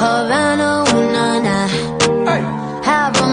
Havana, ooh, na, na. Hey. Have a